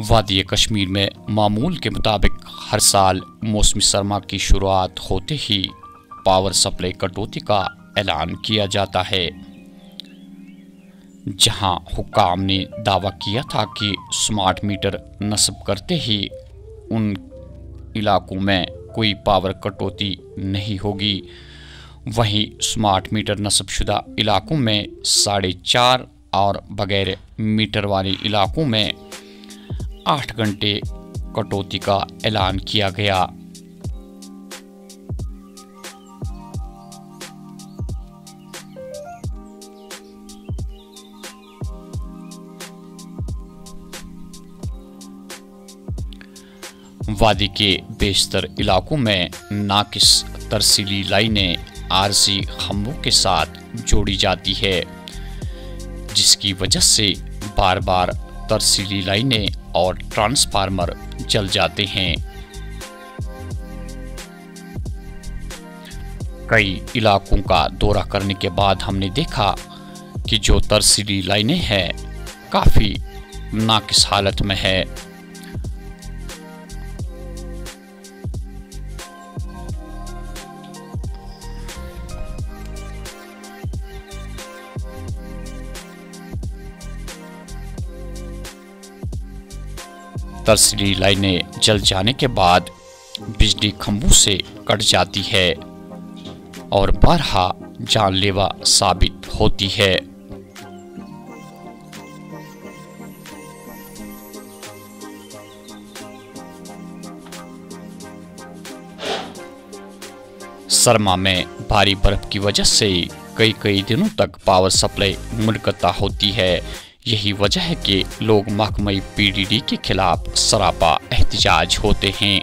वादी कश्मीर में मामूल के मुताबिक हर साल मौसमी सरमा की शुरुआत होते ही पावर सप्लाई कटौती का ऐलान किया जाता है। जहाँ हुकाम ने दावा किया था कि स्मार्ट मीटर नस्ब करते ही उन इलाकों में कोई पावर कटौती नहीं होगी। वहीं स्मार्ट मीटर नस्बशुदा इलाकों में साढ़े चार और बगैर मीटर वाले इलाकों में आठ घंटे कटौती का ऐलान किया गया। वादी के बेशतर इलाकों में नाकिस तरसीली लाइनें आरसी खम्भों के साथ जोड़ी जाती है, जिसकी वजह से बार बार तरसीली लाइनें और ट्रांसफार्मर जल जाते हैं। कई इलाकों का दौरा करने के बाद हमने देखा कि जो तरसीली लाइनें हैं, काफ़ी नाकिस हालत में है। तरसली लाइनें जल जाने के बाद बिजली खंभों से कट जाती है और बारहा जानलेवा साबित होती है। सरमा में भारी बर्फ़ की वजह से कई कई दिनों तक पावर सप्लाई मुनकता होती है। यही वजह है कि लोग महकमई पीडीडी के खिलाफ सरापा एहतजाज होते हैं।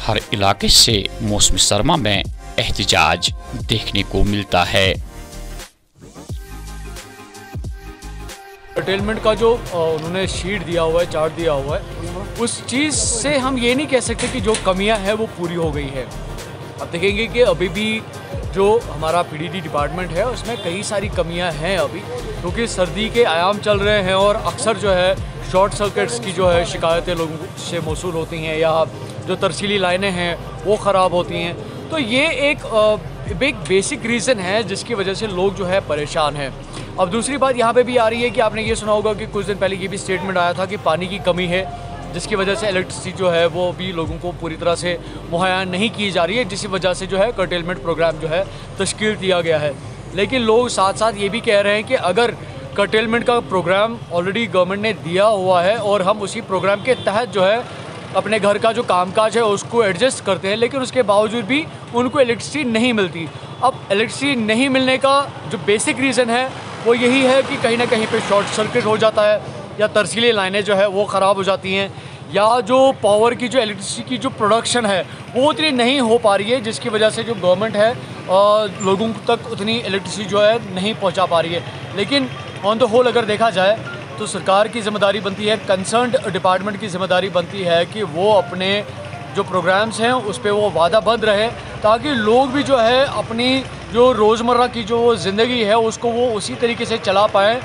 हर इलाके से मौसमी सरमा में एहतजाज देखने को मिलता है। कंटेनमेंट का जो उन्होंने शीट दिया हुआ है चार्ट दिया हुआ है, उस चीज़ से हम ये नहीं कह सकते कि जो कमियाँ हैं वो पूरी हो गई है। अब देखेंगे कि अभी भी जो हमारा पीडीडी डिपार्टमेंट है, उसमें कई सारी कमियाँ हैं अभी, क्योंकि तो सर्दी के आयाम चल रहे हैं और अक्सर जो है शॉर्ट सर्किट्स की जो है शिकायतें लोगों से मौसू होती हैं या जो तरसीली लाइनें हैं, वो ख़राब होती हैं। तो ये एक एक बेसिक रीज़न है जिसकी वजह से लोग जो है परेशान हैं। अब दूसरी बात यहाँ पे भी आ रही है कि आपने ये सुना होगा कि कुछ दिन पहले ये भी स्टेटमेंट आया था कि पानी की कमी है। जिसकी वजह से इलेक्ट्रिसिटी जो है वो भी लोगों को पूरी तरह से मुहैया नहीं की जा रही है, जिसकी वजह से जो है कर्टेलमेंट प्रोग्राम जो है तश्कील दिया गया है। लेकिन लोग साथ साथ ये भी कह रहे हैं कि अगर कर्टेलमेंट का प्रोग्राम ऑलरेडी गवर्नमेंट ने दिया हुआ है और हम उसी प्रोग्राम के तहत जो है अपने घर का जो कामकाज है उसको एडजस्ट करते हैं, लेकिन उसके बावजूद भी उनको इलेक्ट्रिसिटी नहीं मिलती। अब इलेक्ट्रिसिटी नहीं मिलने का जो बेसिक रीज़न है, वो यही है कि कहीं ना कहीं पे शॉर्ट सर्किट हो जाता है या तरसीली लाइनें जो है वो ख़राब हो जाती हैं। या जो पावर की, जो इलेक्ट्रिसिटी की जो प्रोडक्शन है, वो उतनी नहीं हो पा रही है, जिसकी वजह से जो गवर्नमेंट है लोगों तक उतनी इलेक्ट्रिसिटी जो है नहीं पहुँचा पा रही है। लेकिन ऑन द होल अगर देखा जाए तो सरकार की ज़िम्मेदारी बनती है कंसर्न डिपार्टमेंट की ज़िम्मेदारी बनती है कि वो अपने जो प्रोग्राम्स हैं, उस पर वो वादाबंद रहे, ताकि लोग भी जो है, अपनी जो रोज़मर्रा की जो ज़िंदगी है, उसको वो उसी तरीके से चला पाएँ।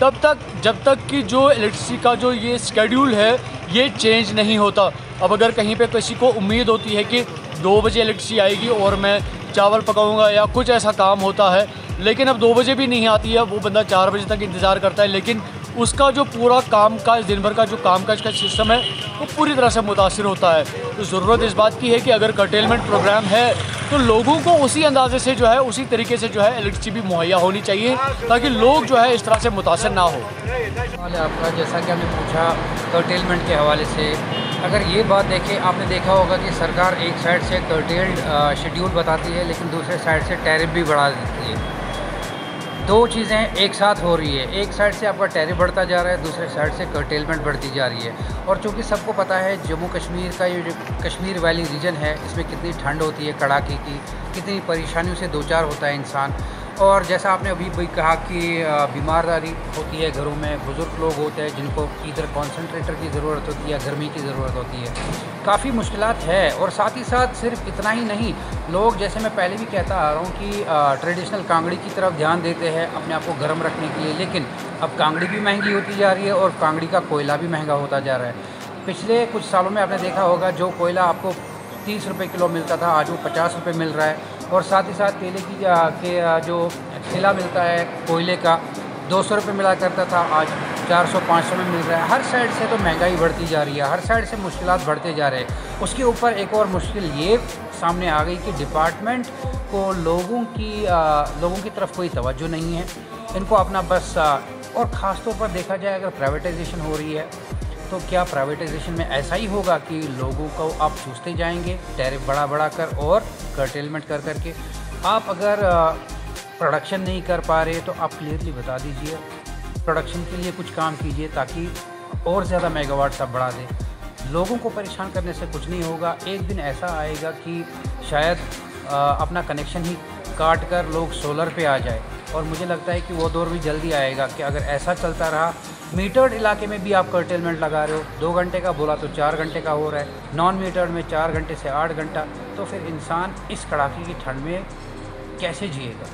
तब तक, जब तक कि जो इलेक्ट्रिसिटी का जो ये स्केड्यूल है ये चेंज नहीं होता। अब अगर कहीं पे किसी को उम्मीद होती है कि दो बजे इलेक्ट्रिसिटी आएगी और मैं चावल पकाऊँगा या कुछ ऐसा काम होता है, लेकिन अब दो बजे भी नहीं आती है, वो बंदा चार बजे तक इंतज़ार करता है, लेकिन उसका जो पूरा काम काज दिन भर का जो काम काज का सिस्टम है, वो पूरी तरह से मुतासर होता है। तो ज़रूरत इस बात की है कि अगर कर्टेलमेंट प्रोग्राम है तो लोगों को उसी अंदाजे से जो है, उसी तरीके से जो है इलेक्ट्रिसिटी भी मुहैया होनी चाहिए, ताकि लोग जो है, इस तरह से मुतासर ना हो। आपका जैसा कि हमने पूछा कर्टेलमेंट के हवाले से, अगर ये बात देखें, आपने देखा होगा कि सरकार एक साइड से कर्टेल्ड शेड्यूल बताती है, लेकिन दूसरे साइड से टैरिफ भी बढ़ा देती है। दो चीज़ें एक साथ हो रही है। एक साइड से आपका टैरिफ बढ़ता जा रहा है, दूसरे साइड से कर्टेलमेंट बढ़ती जा रही है। और चूँकि सबको पता है, जम्मू कश्मीर का ये जो कश्मीर वैली रीजन है, इसमें कितनी ठंड होती है, कड़ाके की, कितनी परेशानियों से दो चार होता है इंसान। और जैसा आपने अभी भी कहा कि बीमारदारी होती है, घरों में बुज़ुर्ग लोग होते हैं जिनको इधर कॉन्सनट्रेटर की ज़रूरत होती है, गर्मी की ज़रूरत होती है। काफ़ी मुश्किल है और साथ ही साथ सिर्फ़ इतना ही नहीं, लोग जैसे मैं पहले भी कहता आ रहा हूँ कि ट्रेडिशनल कांगड़ी की तरफ़ ध्यान देते हैं अपने आप को गर्म रखने के लिए, लेकिन अब कांगड़ी भी महँगी होती जा रही है और कांगड़ी का कोयला भी महँगा होता जा रहा है। पिछले कुछ सालों में आपने देखा होगा, जो कोयला आपको तीस रुपये किलो मिलता था, आज वो पचास रुपये मिल रहा है। और साथ ही साथ केले की के जो ठेला मिलता है कोयले का, दो सौ रुपये मिला करता था, आज चार सौ, पाँच सौ में मिल रहा है। हर साइड से तो महँगाई बढ़ती जा रही है, हर साइड से मुश्किल बढ़ते जा रहे हैं। उसके ऊपर एक और मुश्किल ये सामने आ गई कि डिपार्टमेंट को लोगों की लोगों की तरफ़ कोई तवज्जो नहीं है। इनको अपना बस और ख़ास तौर पर देखा जाए, अगर प्राइवेटाइजेशन हो रही है तो क्या प्राइवेटाइजेशन में ऐसा ही होगा कि लोगों को आप चूसते जाएँगे टैरिफ बढ़ा बढ़ा कर और कर्टेलमेंट कर करके। आप अगर प्रोडक्शन नहीं कर पा रहे तो आप क्लियरली बता दीजिए। प्रोडक्शन के लिए कुछ काम कीजिए ताकि और ज़्यादा मेगावाट आप बढ़ा दें। लोगों को परेशान करने से कुछ नहीं होगा। एक दिन ऐसा आएगा कि शायद अपना कनेक्शन ही काट कर लोग सोलर पे आ जाए। और मुझे लगता है कि वो दौर भी जल्दी आएगा कि अगर ऐसा चलता रहा मीटर्ड इलाके में भी आप कर्टेलमेंट लगा रहे हो। दो घंटे का बोला तो चार घंटे का हो रहा है। नॉन मीटर्ड में चार घंटे से आठ घंटा। तो फिर इंसान इस कड़ाके की ठंड में कैसे जिएगा?